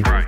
That's right.